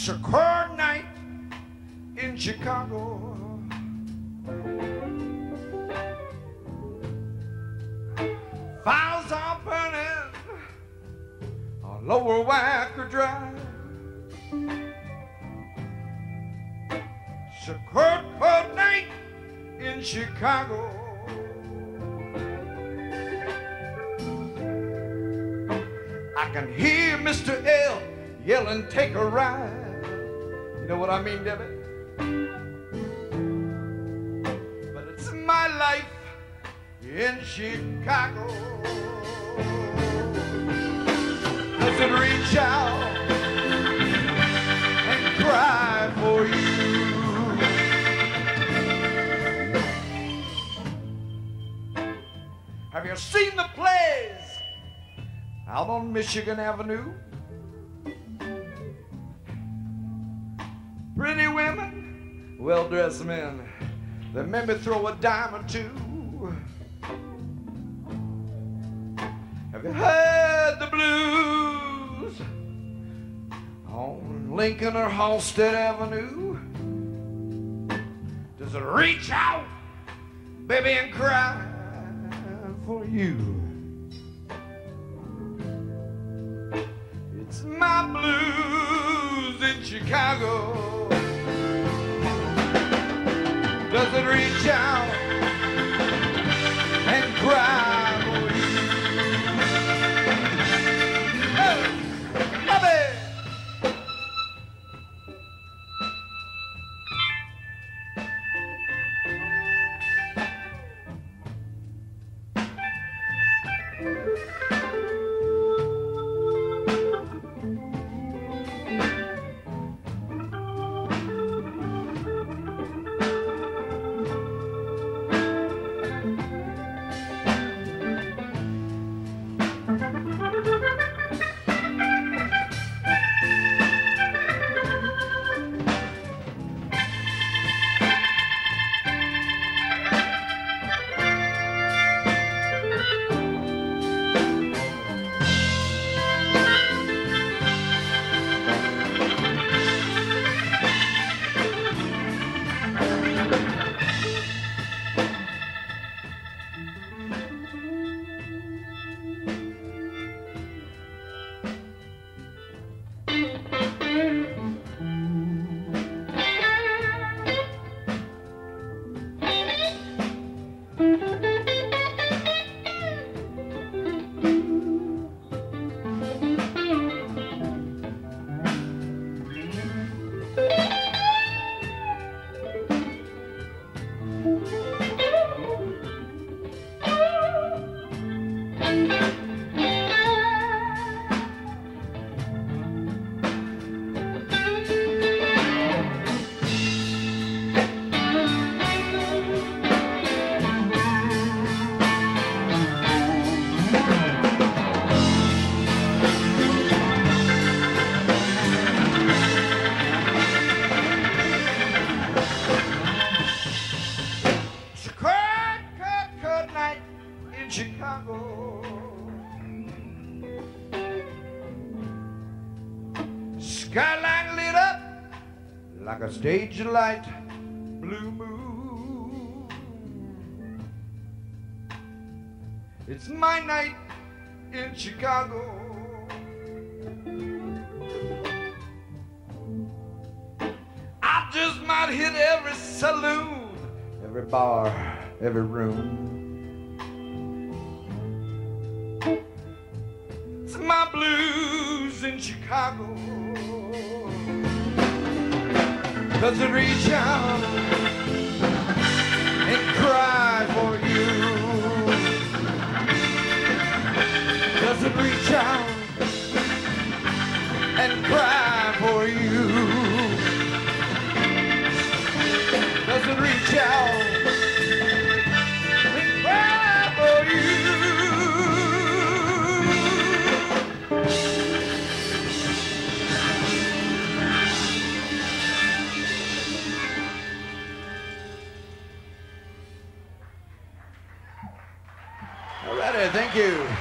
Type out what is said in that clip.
It's a cold night in Chicago. Fires are burning all Lower Wacker Drive. It's a cold, cold night in Chicago. I can hear Mr. L yelling, take a ride. Know what I mean, Debbie? But it's my life in Chicago. Does it reach out and cry for you? Have you seen the plays out on Michigan Avenue? Women, well dressed men that made me throw a dime or two. Have you heard the blues on Lincoln or Halsted Avenue? Does it reach out, baby, and cry for you? It's my blues in Chicago. Does it reach out Skyline lit up like a stage light, blue moon. It's my night in Chicago. I just might hit every saloon, every bar, every room. In Chicago. Does it reach out and cry for you? Does it reach out and cry thank you.